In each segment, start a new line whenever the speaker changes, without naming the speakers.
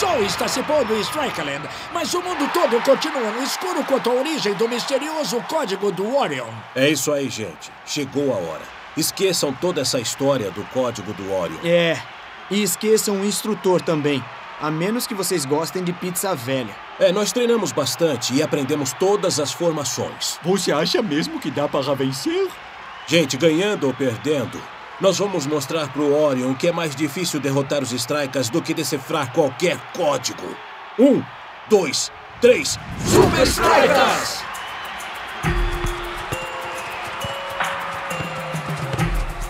sol está se pondo em Strikeland, mas o mundo todo continua no escuro quanto à origem do misterioso código do Orion.
É isso aí, gente. Chegou a hora. Esqueçam toda essa história do código do Orion.
É, e esqueçam o instrutor também. A menos que vocês gostem de pizza velha.
É, nós treinamos bastante e aprendemos todas as formações.
Você acha mesmo que dá para vencer?
Gente, ganhando ou perdendo, nós vamos mostrar pro Orion que é mais difícil derrotar os Strikers do que decifrar qualquer código. Um, dois, três. Super Strikers!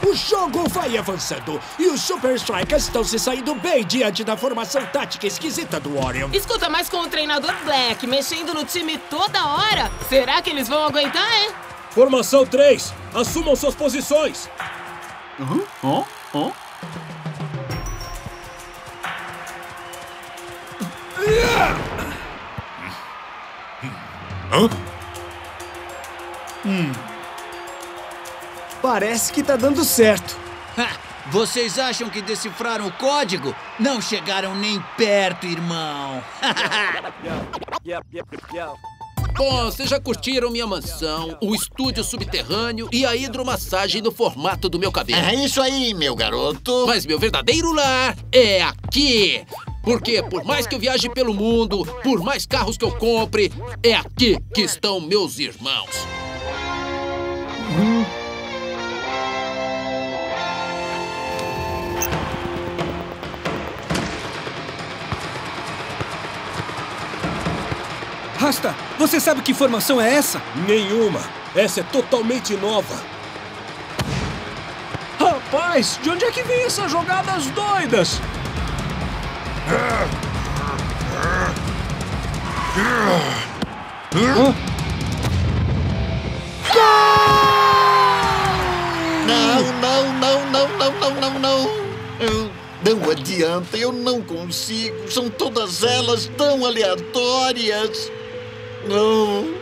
O jogo vai avançando e os Super Strikers estão se saindo bem diante da formação tática esquisita do Orion.
Escuta, mas com o treinador Black mexendo no time toda hora, será que eles vão aguentar, hein?
Formação 3, assumam suas posições.
Uhum. Oh, oh.
Hã?
Hum. Parece que tá dando certo.
Ha, vocês acham que decifraram o código? Não chegaram nem perto, irmão.
Bom, vocês já curtiram minha mansão, o estúdio subterrâneo e a hidromassagem no formato do meu cabelo.
É isso aí, meu garoto.
Mas meu verdadeiro lar é aqui. Porque por mais que eu viaje pelo mundo, por mais carros que eu compre, é aqui que estão meus irmãos.
Rasta, você sabe que formação é essa?
Nenhuma. Essa é totalmente nova.
Rapaz, de onde é que vem essas jogadas doidas?
Hã? Não, não, não, não, não, não, não, não. Eu, não adianta, eu não consigo. São todas elas tão aleatórias. Não.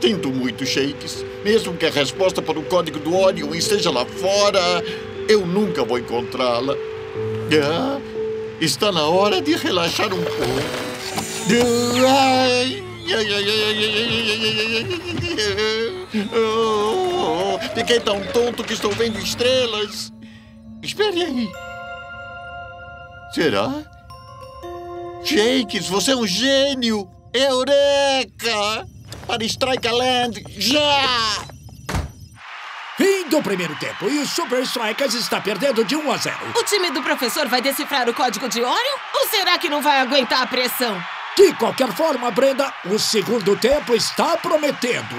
Sinto muito, Shakes. Mesmo que a resposta para o código do Orion esteja lá fora, eu nunca vou encontrá-la. Ah, está na hora de relaxar um pouco. Oh, fiquei tão tonto que estou vendo estrelas. Espere aí. Será? Shakes, você é um gênio! Eureka! Para Strikeland, já!
Fim do primeiro tempo e o Super Strikers está perdendo de 1 a 0.
O time do professor vai decifrar o código de Orion? Ou será que não vai aguentar a pressão?
De qualquer forma, Brenda, o segundo tempo está prometendo.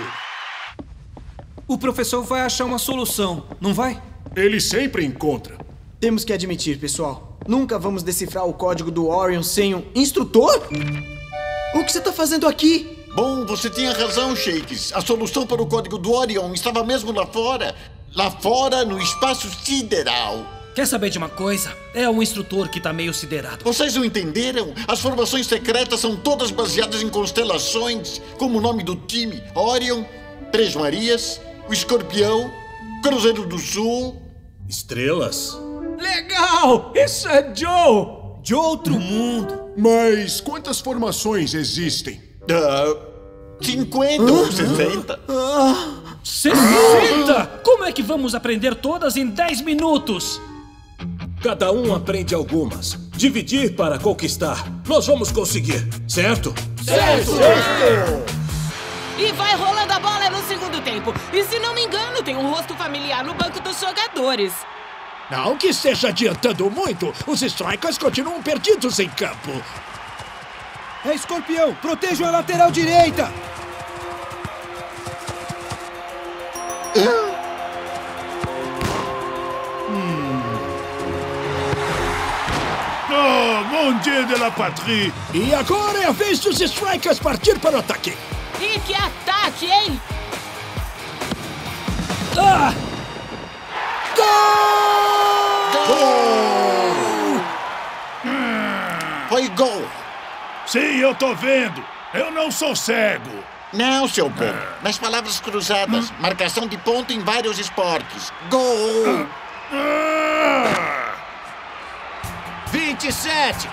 O professor vai achar uma solução, não vai?
Ele sempre encontra.
Temos que admitir, pessoal. Nunca vamos decifrar o código do Orion sem um instrutor? O que você está fazendo aqui?
Bom, você tinha razão, Shakes. A solução para o código do Orion estava mesmo lá fora. Lá fora, no espaço sideral.
Quer saber de uma coisa? É o instrutor que tá meio siderado.
Vocês não entenderam? As formações secretas são todas baseadas em constelações, como o nome do time: Orion, Três Marias, o Escorpião, Cruzeiro do Sul.
Estrelas?
Legal! Isso é Joe! De outro mundo.
Mas quantas formações existem?
Uh, 50 ou 60.
Ah, 60? Como é que vamos aprender todas em 10 minutos?
Cada um aprende algumas. Dividir para conquistar. Nós vamos conseguir, certo?
Certo! certo. E vai rolando a bola no segundo tempo. E se não me engano, tem um rosto familiar no banco dos jogadores.
Não que esteja adiantando muito, os Strikers continuam perdidos em campo.
É escorpião! Protejam a lateral direita!
Oh, mon Dieu de la patrie!
E agora é a vez dos Strikers partir para o ataque.
E que ataque, hein?
Ah! Gol!
Gol! Foi gol!
Sim, eu tô vendo. Eu não sou cego.
Não, seu bom. Nas palavras cruzadas, marcação de ponto em vários esportes. Gol!
Vinte e sete.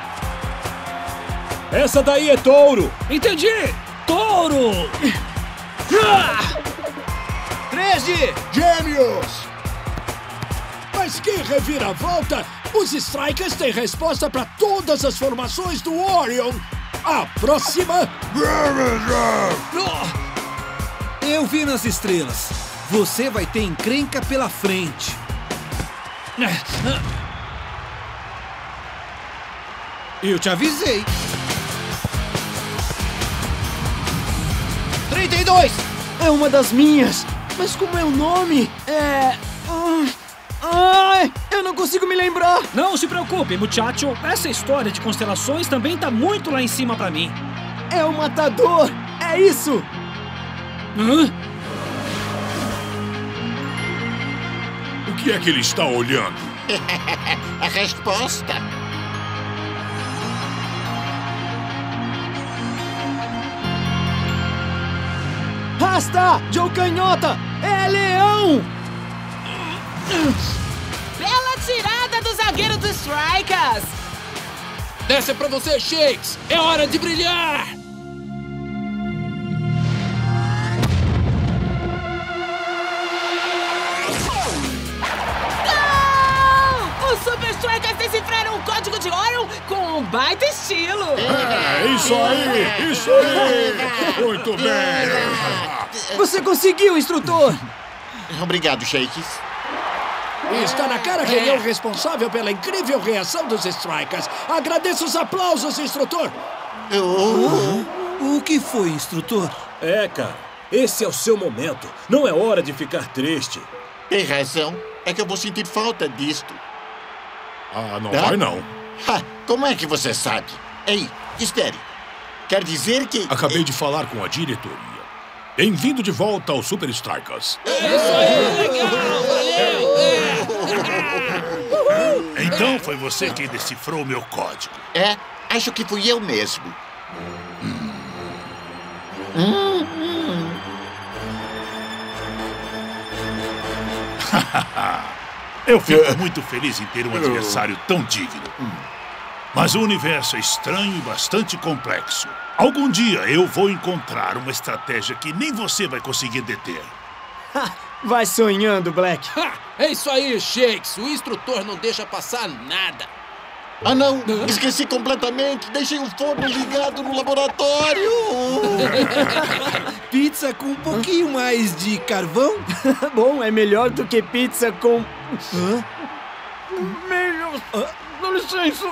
Essa daí é touro!
Entendi! Touro! Ah!
13!
Gêmeos! Mas que reviravolta! Os Strikers têm resposta para todas as formações do Orion! A próxima...
Eu vi nas estrelas. Você vai ter encrenca pela frente. Eu te avisei.
32!
É uma das minhas. Mas como é o nome? É. ah, Ai, eu não consigo me lembrar.
Não se preocupe, muchacho. Essa história de constelações também tá muito lá em cima pra mim.
É o matador. É isso.
Hã?
O que é que ele está olhando?
A resposta.
Rasta! Joe Canhota! É leão!
Do zagueiro dos Strikers!
Essa é pra você, Shakes! É hora de brilhar!
Gol! Os Super Strikers decifraram o código de Orion com um baita estilo!
É, isso aí! Isso aí! Muito bem!
Você conseguiu, instrutor!
Obrigado, Shakes.
E está na cara quem é o responsável pela incrível reação dos Strikers. Agradeço os aplausos, instrutor!
O que foi, instrutor?
É, cara, esse é o seu momento. Não é hora de ficar triste.
Tem razão. É que eu vou sentir falta disto.
Ah, não
Hã?
vai não.
Ha, como é que você sabe? Ei, espere. Quer dizer que.
Acabei de falar com a diretoria. Bem-vindo de volta ao Super Strikers. Então foi você quem decifrou o meu código.
É, acho que fui eu mesmo.
Eu fico muito feliz em ter um adversário tão digno. Mas o universo é estranho e bastante complexo. Algum dia eu vou encontrar uma estratégia que nem você vai conseguir deter.
Vai sonhando, Black.
Ha! É isso aí, Shakes! O instrutor não deixa passar nada!
Ah, não! Esqueci completamente! Deixei o forno ligado no laboratório!
Pizza com um pouquinho mais de carvão?
Bom, é melhor do que pizza com. Melhor. Ah, Dá licença.